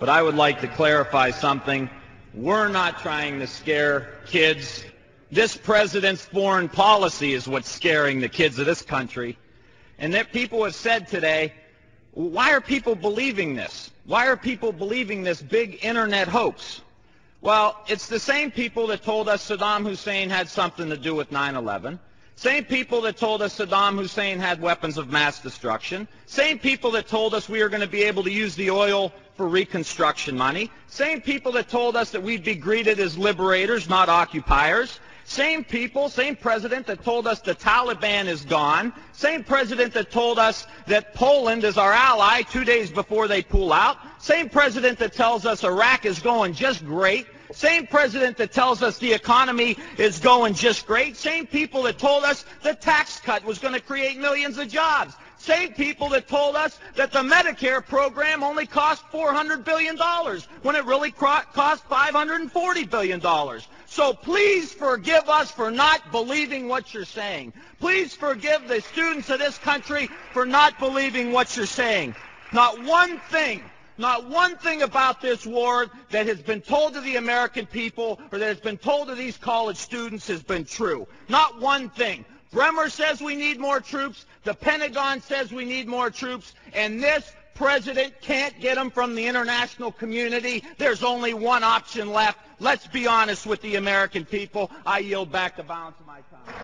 But I would like to clarify something. We're not trying to scare kids. This president's foreign policy is what's scaring the kids of this country. And that people have said today, why are people believing this? Why are people believing this big internet hoax? Well, it's the same people that told us Saddam Hussein had something to do with 9-11. Same people that told us Saddam Hussein had weapons of mass destruction. Same people that told us we were going to be able to use the oil for reconstruction money. Same people that told us that we'd be greeted as liberators, not occupiers. Same people, same president that told us the Taliban is gone. Same president that told us that Poland is our ally two days before they pull out. Same president that tells us Iraq is going just great. Same president that tells us the economy is going just great. Same people that told us the tax cut was going to create millions of jobs. Same people that told us that the Medicare program only cost $400 billion when it really cost $540 billion. So please forgive us for not believing what you're saying. Please forgive the students of this country for not believing what you're saying. Not one thing not one thing about this war that has been told to the American people or that has been told to these college students has been true. Not one thing. Bremer says we need more troops. The Pentagon says we need more troops. And this president can't get them from the international community. There's only one option left. Let's be honest with the American people. I yield back the balance of my time.